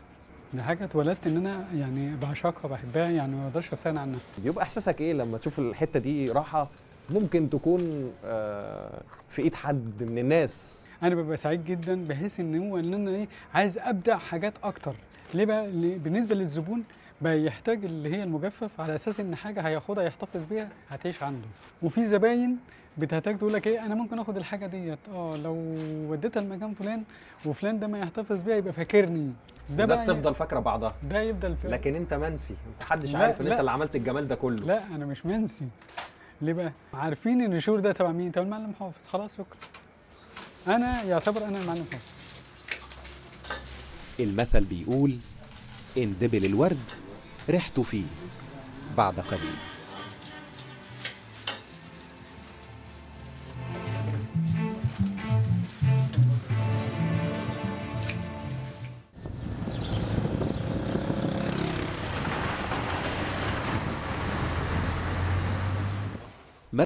دي حاجة اتولدت إن أنا يعني بعشقها بحبها يعني ما أقدرش أستغنى عنها. بيبقى إحساسك إيه لما تشوف الحتة دي راحة؟ ممكن تكون آه، في إيد حد من الناس. أنا ببقى سعيد جدا بحيث إن هو إن أنا إيه عايز ابدع حاجات أكتر. ليه بقى؟ بالنسبة للزبون بقى يحتاج اللي هي المجفف على أساس إن حاجة هياخدها يحتفظ بيها هتعيش عنده. وفي زباين بتحتاج تقول لك إيه أنا ممكن آخد الحاجة ديت. آه لو وديتها لمكان فلان وفلان ده ما يحتفظ بيها يبقى فاكرني. ده الناس تفضل فاكرة بعضها. ده يفضل في لكن أنت منسي. محدش عارف إن. أنت اللي عملت الجمال ده كله. لا أنا مش منسي. ليه بقى؟ عارفين إن الشهور ده تبع مين؟ تبع المعلم حافظ. خلاص شكرا. أنا يعتبر أنا المعلم حافظ. المثل بيقول إن دبل الورد ريحته فيه بعد قليل.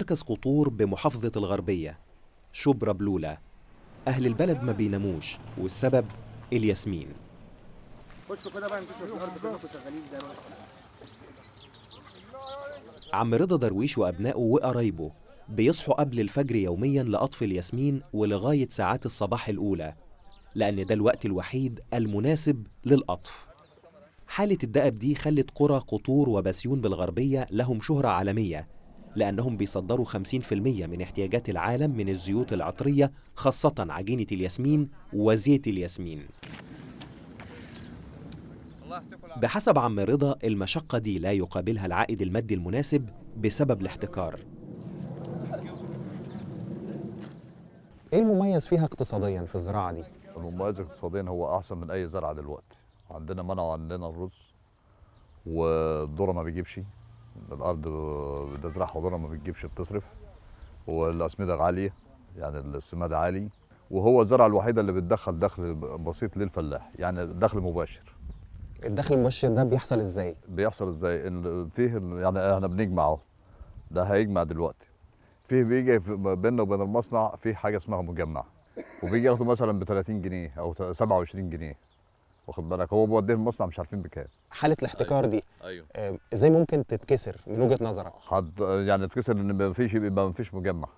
مركز قطور بمحافظة الغربية شبرا بلولة أهل البلد ما بيناموش والسبب الياسمين. عم رضا درويش وأبنائه وقرايبه بيصحوا قبل الفجر يوميا لقطف الياسمين ولغاية ساعات الصباح الأولى لأن ده الوقت الوحيد المناسب للقطف. حالة الدأب دي خلت قرى قطور وبسيون بالغربية لهم شهرة عالمية لأنهم بيصدروا 50% من احتياجات العالم من الزيوت العطرية خاصة عجينة الياسمين وزيت الياسمين. بحسب عم رضا المشقة دي لا يقابلها العائد المادي المناسب بسبب الاحتكار. إيه المميز فيها اقتصاديا في الزراعة دي؟ المميز اقتصاديا هو أحسن من أي زرعة دلوقتي. عندنا منع وعندنا الرز والذرة ما بيجيبش. الأرض بتزرعها وذره ما بتجيبش بتصرف. والاسمده غاليه يعني السماد عالي. وهو الزرعة الوحيدة اللي بتدخل دخل بسيط للفلاح يعني دخل مباشر. الدخل المباشر ده بيحصل إزاي؟ بيحصل إزاي؟ إن فيه يعني إحنا بنجمعه ده هيجمع دلوقتي. فيه بيجي في- بيننا وبين المصنع في حاجة اسمها مجمع. وبيجي ياخده مثلا ب 30 جنيه أو 27 جنيه. واخد بالك؟ هو بيوديه المصنع مش عارفين بكام. حالة الاحتكار دي أيوه. آه، إزاي ممكن تتكسر من وجهة نظرك؟ حد يعني تكسر إن ما فيش يبقى ما فيش مجمع.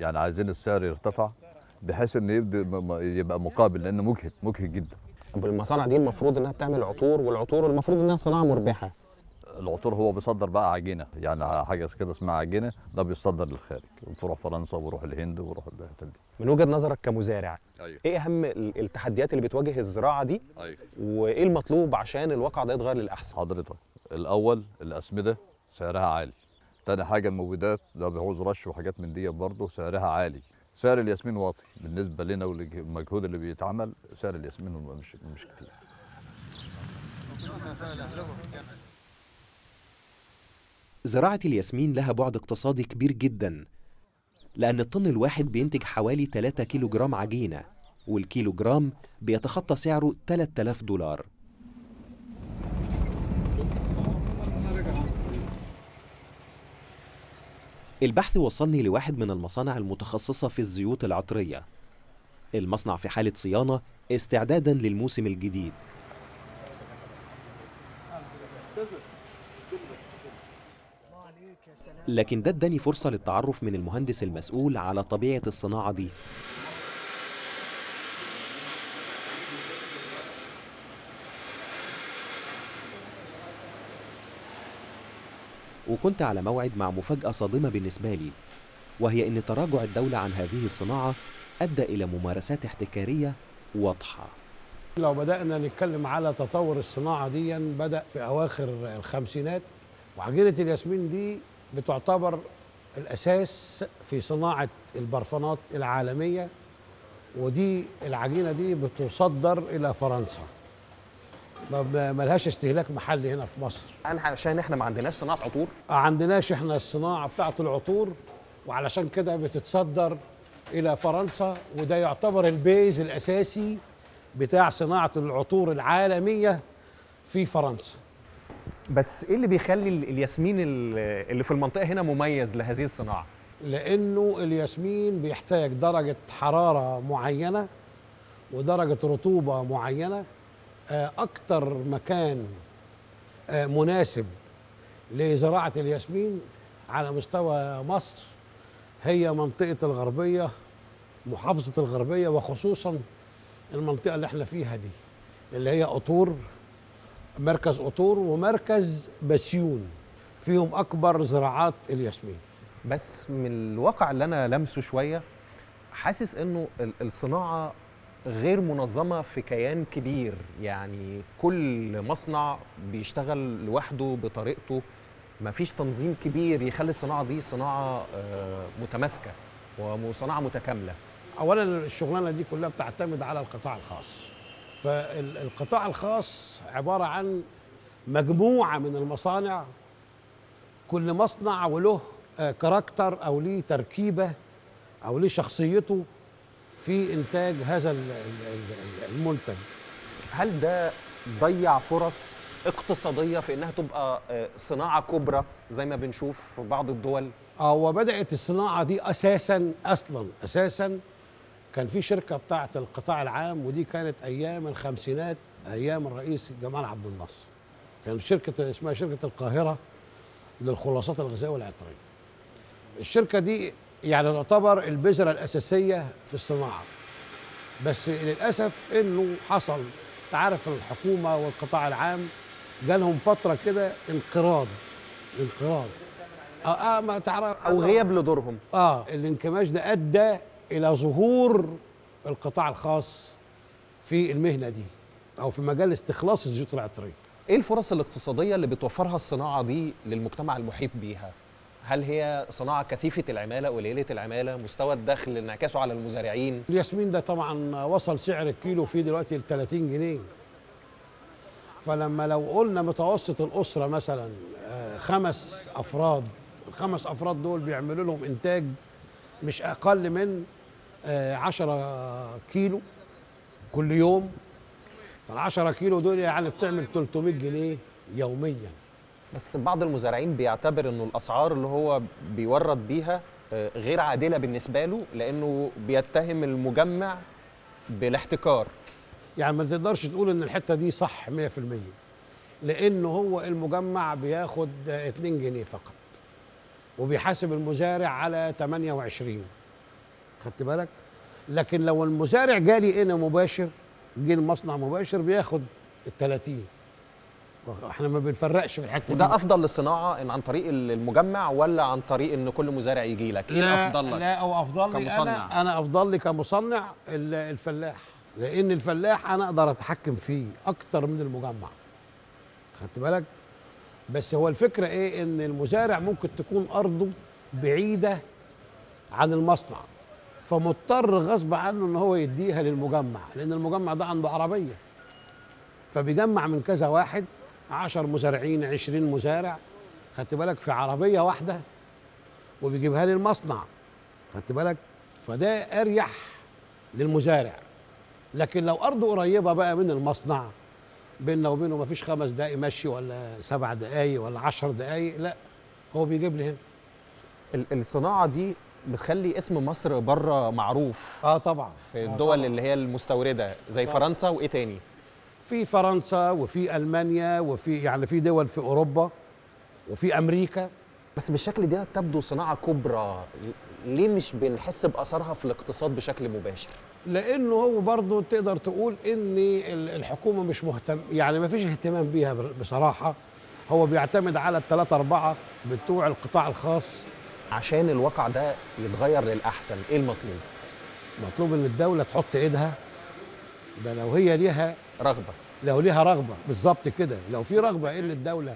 يعني عايزين السعر يرتفع بحيث إن يبدأ يبقى مقابل لأنه مجهد مجهد جدا. طب المصانع دي المفروض إنها بتعمل عطور والعطور المفروض إنها صناعة مربحة. العطور هو بيصدر بقى عجينة يعني حاجة كده اسمها عجينة ده بيصدر للخارج بتروح فرنسا وبيروح الهند وبيروح الحتت دي. من وجهة نظرك كمزارع أيوه. إيه أهم ال- التحديات اللي بتواجه الزراعة دي؟ أيوه. وإيه المطلوب عشان الواقع ده يتغير للأحسن؟ حضرتك الأول الأسمدة سعرها عالي. تاني حاجة المبيدات ده بيعوز رش وحاجات من دي برضه سعرها عالي. سعر الياسمين واطي بالنسبة لنا والمجهود اللي بيتعمل سعر الياسمين مش مش كتير. زراعة الياسمين لها بعد اقتصادي كبير جدا لأن الطن الواحد بينتج حوالي 3 كيلو جرام عجينة والكيلو جرام بيتخطى سعره 3000 دولار. البحث وصلني لواحد من المصانع المتخصصة في الزيوت العطرية. المصنع في حالة صيانة استعدادا للموسم الجديد. لكن ده اداني فرصة للتعرف من المهندس المسؤول على طبيعة الصناعة دي. وكنت على موعد مع مفاجأة صادمة بالنسبة لي وهي إن تراجع الدولة عن هذه الصناعة أدى إلى ممارسات احتكارية واضحة. لو بدأنا نتكلم على تطور الصناعة دي بدأ في أواخر الخمسينات وعجينة الياسمين دي بتعتبر الأساس في صناعة البرفانات العالمية ودي العجينة دي بتصدر إلى فرنسا. ما- ملهاش استهلاك محلي هنا في مصر. عشان إحنا ما عندناش صناعة عطور. عندناش إحنا الصناعة بتاعة العطور وعلشان كده بتتصدر إلى فرنسا وده يعتبر البيز الأساسي بتاع صناعة العطور العالمية في فرنسا. بس إيه اللي بيخلي ال- الياسمين ال- اللي في المنطقة هنا مميز لهذه الصناعة؟ لأنه الياسمين بيحتاج درجة حرارة معينة ودرجة رطوبة معينة آه، أكتر مكان آه، مناسب لزراعة الياسمين على مستوى مصر هي منطقة الغربية محافظة الغربية وخصوصا المنطقة اللي إحنا فيها دي اللي هي قطور مركز قطور ومركز بسيون فيهم أكبر زراعات الياسمين. بس من الواقع اللي أنا لمسه شوية حاسس إنه ال- الصناعة غير منظمة في كيان كبير. يعني كل مصنع بيشتغل لوحده بطريقته. مفيش تنظيم كبير يخلي الصناعة دي صناعة آه، متماسكة وصناعة متكاملة. اولا الشغلانة دي كلها بتعتمد على القطاع الخاص. فالقطاع الخاص عبارة عن مجموعة من المصانع كل مصنع وله آه، كاركتر أو ليه تركيبة أو ليه شخصيته في إنتاج هذا ال- ال- ال- المنتج. هل ده ضيع فرص اقتصادية في إنها تبقى آه، صناعة كبرى زي ما بنشوف في بعض الدول؟ آه وبدأت الصناعة دي أساسا أصلا أساسا كان في شركة بتاعه القطاع العام ودي كانت أيام الخمسينات أيام الرئيس جمال عبد الناصر. كانت شركة اسمها شركة القاهرة للخلاصات الغذائية والعطرية. الشركة دي يعني تعتبر البذرة الأساسية في الصناعة. بس للأسف إنه حصل تعرف الحكومة والقطاع العام جالهم فترة كده انقراض انقراض. آه, آه ما تعرف. أو غياب لدورهم. آه الانكماش ده أدى إلى ظهور القطاع الخاص في المهنة دي أو في مجال استخلاص الزيوت العطرية. إيه الفرص الاقتصادية اللي بتوفرها الصناعة دي للمجتمع المحيط بيها؟ هل هي صناعة كثيفة العمالة قليلة العمالة مستوى الدخل انعكاسه على المزارعين؟ الياسمين ده طبعا وصل سعر الكيلو فيه دلوقتي ل 30 جنيه. فلما لو قلنا متوسط الأسرة مثلا آه، خمس أفراد الخمس أفراد دول بيعملوا لهم إنتاج مش أقل من 10 كيلو كل يوم. فال 10 كيلو دول يعني بتعمل 300 جنيه يوميا. بس بعض المزارعين بيعتبر إنه الأسعار اللي هو بيورد بيها آه، غير عادلة بالنسبة له لأنه بيتهم المجمع بالاحتكار. يعني ما تقدرش تقول إن الحتة دي صح 100% لأنه هو المجمع بياخد 2 جنيه فقط وبيحاسب المزارع على 28 خدت بالك؟ لكن لو المزارع جالي هنا مباشر جه المصنع مباشر بياخد ال 30 إحنا ما بنفرقش في الحتة وده. أفضل للصناعه إن عن طريق المجمع ولا عن طريق إن كل مزارع يجي لك؟ إيه لا الأفضل لك؟ لا أو أفضل لي كمصنع. أنا أنا أفضل لي كمصنع ال- الفلاح. لأن الفلاح أنا أقدر أتحكم فيه أكتر من المجمع. خدت بالك؟ بس هو الفكرة إيه؟ إن المزارع ممكن تكون أرضه بعيدة عن المصنع. فمضطر غصب عنه إن هو يديها للمجمع لأن المجمع ده عنده عربية. فبيجمع من كذا واحد عشر مزارعين عشرين مزارع. خدت بالك؟ في عربية واحدة وبيجيبها لي المصنع. خدت بالك؟ فده أريح للمزارع. لكن لو ارضه قريبة بقى من المصنع بيننا وبينه ما فيش خمس دقايق مشي ولا سبع دقايق ولا عشر دقايق لا هو بيجيب لي هنا. ال- الصناعة دي بتخلي اسم مصر بره معروف آه طبعا. في آه الدول طبعاً. اللي هي المستوردة زي طبعاً. فرنسا وإيه تاني؟ في فرنسا وفي ألمانيا وفي يعني في دول في أوروبا وفي أمريكا. بس بالشكل ده تبدو صناعة كبرى. ليه مش بنحس بأثرها في الاقتصاد بشكل مباشر؟ لأنه هو برضه تقدر تقول إن ال- الحكومة مش مهتم يعني ما فيش اهتمام بيها بصراحة. هو بيعتمد على الثلاثة أربعة بتوع القطاع الخاص. عشان الواقع ده يتغير للأحسن. إيه المطلوب؟ مطلوب إن الدولة تحط إيدها ده لو هي ليها رغبة. لو ليها رغبة بالظبط كده. لو في رغبة ان الدولة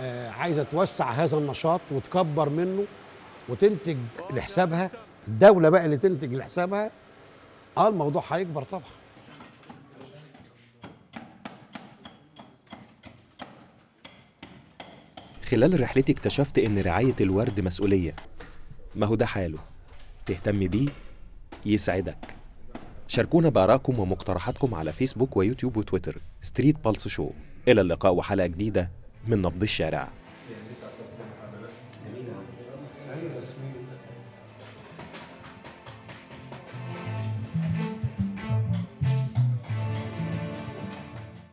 آه عايزة توسع هذا النشاط وتكبر منه وتنتج لحسابها؟ الدولة بقى اللي تنتج لحسابها؟ آه الموضوع هيكبر طبعا. خلال رحلتي اكتشفت إن رعاية الورد مسؤولية. ما هو ده حاله؟ تهتم بيه؟ يسعدك. شاركونا بآرائكم ومقترحاتكم على فيسبوك ويوتيوب وتويتر. ستريت بالس شو. إلى اللقاء وحلقة جديدة من نبض الشارع.